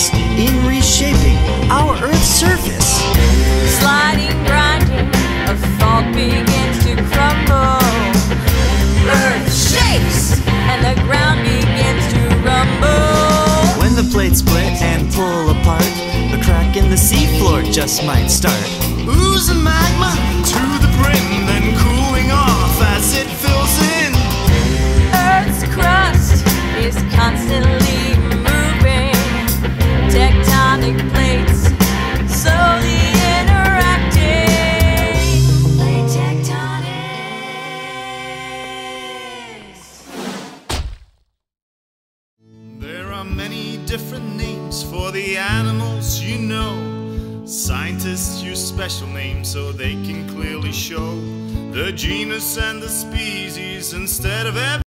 assist in reshaping our Earth's surface. Sliding, grinding, assault begins to crumble. Earth shakes, and the ground begins to rumble. When the plates split and pull apart, a crack in the seafloor just might start. Oozing magma to the brim, different names for the animals you know. Scientists use special names so they can clearly show the genus and the species instead of every